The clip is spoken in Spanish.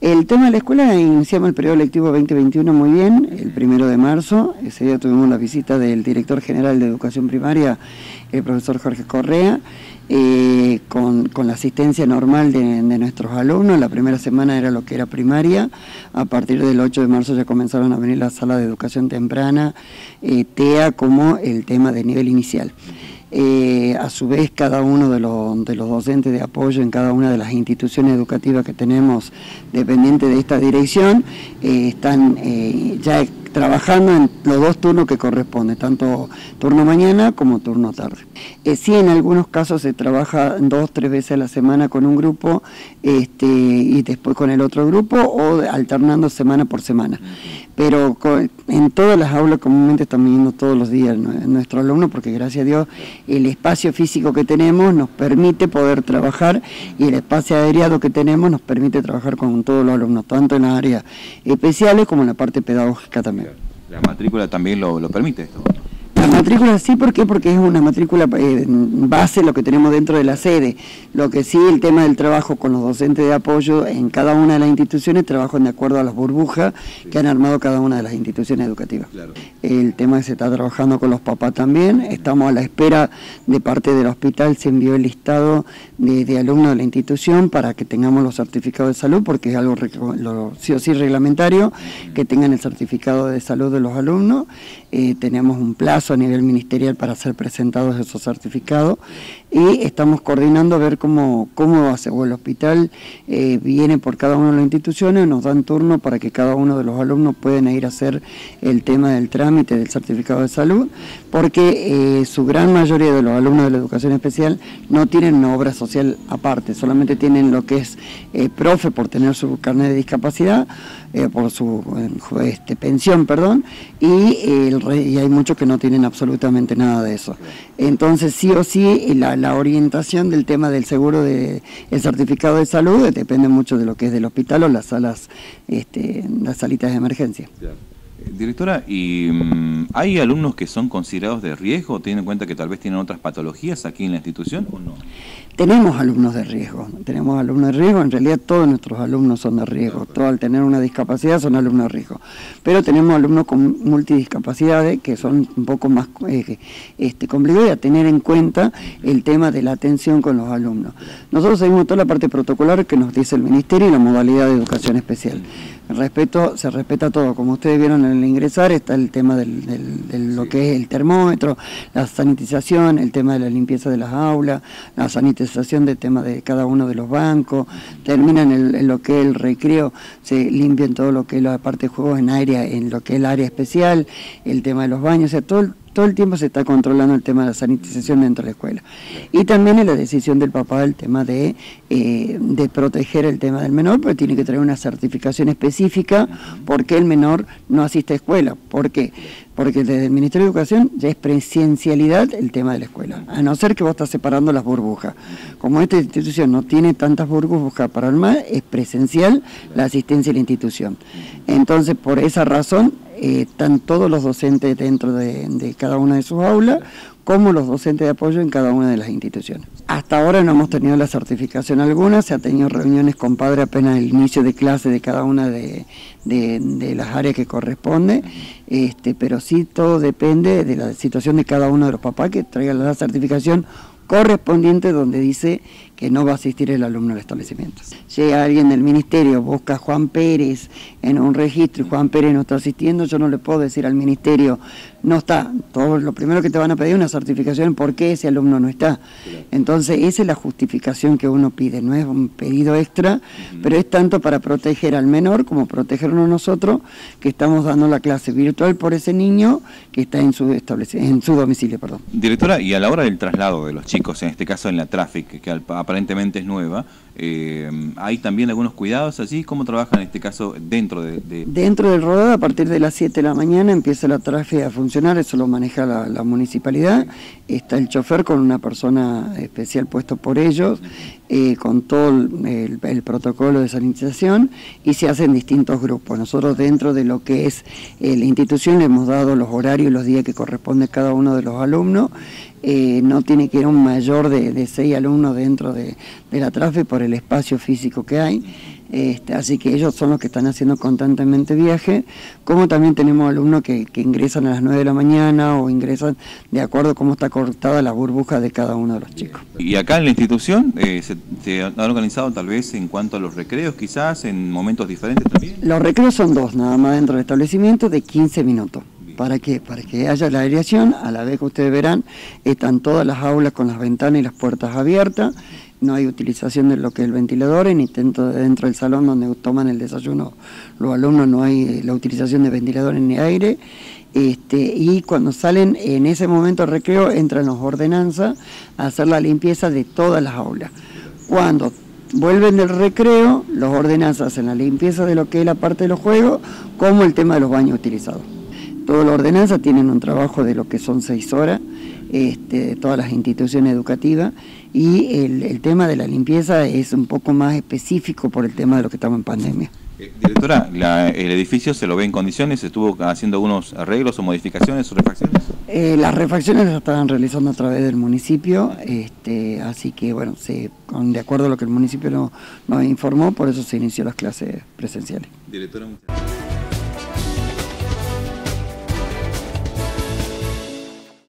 El tema de la escuela, iniciamos el periodo lectivo 2021 muy bien, el primero de marzo, ese día tuvimos la visita del director general de educación primaria, el profesor Jorge Correa, eh, con, la asistencia normal de, nuestros alumnos. La primera semana era lo que era primaria. A partir del 8 de marzo ya comenzaron a venir la sala de educación temprana, eh, TEA, como el tema de nivel inicial. Eh, a su vez, cada uno de los, de los docentes de apoyo en cada una de las instituciones educativas que tenemos dependientes de esta dirección están ya trabajando en los dos turnos que corresponden, tanto turno mañana como turno tarde. Eh, sí, en algunos casos se trabaja dos, tres veces a la semana con un grupo este, y después con el otro grupo o alternando semana por semana. Pero en todas las aulas comúnmente están viniendo todos los días nuestros alumnos porque gracias a Dios el espacio físico que tenemos nos permite poder trabajar y el espacio aéreado que tenemos nos permite trabajar con todos los alumnos, tanto en las áreas especiales como en la parte pedagógica también. La matrícula también lo, permite esto. La matrícula sí, ¿por qué? Porque es una matrícula eh, base lo que tenemos dentro de la sede. Lo que sí, el tema del trabajo con los docentes de apoyo en cada una de las instituciones trabajan de acuerdo a las burbujas que han armado cada una de las instituciones educativas. El tema se está trabajando con los papás también. Estamos a la espera de parte del hospital, se envió el listado de, alumnos de la institución para que tengamos los certificados de salud, porque es algo sí o sí reglamentario, que tengan el certificado de salud de los alumnos. Eh, tenemos un plazo a nivel ministerial para ser presentados esos certificados y estamos coordinando a ver cómo, cómo hace, o el hospital eh, viene por cada una de las instituciones, nos dan turno para que cada uno de los alumnos puedan ir a hacer el tema del trámite del certificado de salud, porque eh, su gran mayoría de los alumnos de la educación especial no tienen una obra social aparte, solamente tienen lo que es profe por tener su carnet de discapacidad, por su este, pensión, perdón, y el y hay muchos que no tienen absolutamente nada de eso. Entonces, sí o sí, la, orientación del tema del seguro de el certificado de salud depende mucho de lo que es del hospital o las salas, este, las salitas de emergencia. Directora, ¿y mm, hay alumnos que son considerados de riesgo, teniendo en cuenta que tal vez tienen otras patologías aquí en la institución o no? Tenemos alumnos de riesgo, tenemos alumnos de riesgo, en realidad todos nuestros alumnos son de riesgo, todos al tener una discapacidad son alumnos de riesgo, pero tenemos alumnos con multidiscapacidades que son un poco más eh, este, a tener en cuenta el tema de la atención con los alumnos. Nosotros seguimos toda la parte protocolar que nos dice el Ministerio y la modalidad de educación especial. El respeto, se respeta todo, como ustedes vieron el ingresar está el tema de lo que es el termómetro, la sanitización, el tema de la limpieza de las aulas, la sanitización del tema de cada uno de los bancos, terminan en, lo que es el recreo, se limpian todo lo que es la parte de juegos en área, en lo que es el área especial, el tema de los baños, o sea, todo todo el tiempo se está controlando el tema de la sanitización dentro de la escuela. Y también es la decisión del papá el tema de, eh, de proteger el tema del menor, porque tiene que traer una certificación específica porque el menor no asiste a escuela. ¿Por qué? Porque desde el Ministerio de Educación ya es presencialidad el tema de la escuela, a no ser que vos estás separando las burbujas. Como esta institución no tiene tantas burbujas para armar, es presencial la asistencia a la institución. Entonces, por esa razón, eh, están todos los docentes dentro de, cada una de sus aulas, como los docentes de apoyo en cada una de las instituciones. Hasta ahora no hemos tenido la certificación alguna, se ha tenido reuniones con padre apenas el inicio de clase de cada una de, las áreas que corresponde, este, pero sí todo depende de la situación de cada uno de los papás que traigan la certificación correspondiente donde dice que no va a asistir el alumno al establecimiento. Llega alguien del ministerio, busca a Juan Pérez en un registro y Juan Pérez no está asistiendo, yo no le puedo decir al ministerio, no está. Todo, lo primero que te van a pedir es una certificación por qué ese alumno no está. Entonces, esa es la justificación que uno pide, no es un pedido extra, pero es tanto para proteger al menor como protegernos nosotros, que estamos dando la clase virtual por ese niño que está en su, en su domicilio. Perdón. Directora, y a la hora del traslado de los chicos, en este caso en la Traffic, que aparentemente es nueva, eh, ¿hay también algunos cuidados allí? ¿Cómo trabajan en este caso dentro de...? Dentro del rodado, a partir de las 7 de la mañana empieza la Traffic a funcionar, eso lo maneja la, municipalidad, está el chofer con una persona especial puesto por ellos, eh, con todo el, protocolo de sanitización y se hacen distintos grupos. Nosotros dentro de lo que es eh, la institución le hemos dado los horarios los días que corresponde cada uno de los alumnos no tiene que ir un mayor de, seis alumnos dentro de, la TRAFE por el espacio físico que hay. Este, así que ellos son los que están haciendo constantemente viaje, como también tenemos alumnos que, ingresan a las 9 de la mañana o ingresan de acuerdo a cómo está cortada la burbuja de cada uno de los chicos. ¿Y acá en la institución eh, se, se, han organizado tal vez en cuanto a los recreos quizás, en momentos diferentes también? Los recreos son dos, nada más dentro del establecimiento, de 15 minutos. ¿Para qué? Para que haya la aireación, a la vez que ustedes verán, están todas las aulas con las ventanas y las puertas abiertas, no hay utilización de lo que es el ventilador, ni dentro, dentro del salón donde toman el desayuno los alumnos no hay eh, la utilización de ventiladores ni aire, este, y cuando salen en ese momento de recreo entran los ordenanzas a hacer la limpieza de todas las aulas. Cuando vuelven del recreo, los ordenanzas hacen la limpieza de lo que es la parte de los juegos, como el tema de los baños utilizados. Todas las ordenanzas tienen un trabajo de lo que son seis horas, este, todas las instituciones educativas, y el, tema de la limpieza es un poco más específico por el tema de lo que estamos en pandemia. Eh, directora, ¿el edificio se lo ve en condiciones? ¿Estuvo haciendo algunos arreglos o modificaciones o refacciones? Eh, las refacciones las estaban realizando a través del municipio, este, así que bueno, se, con, de acuerdo a lo que el municipio nos, informó, por eso se inició las clases presenciales. Directora, muchas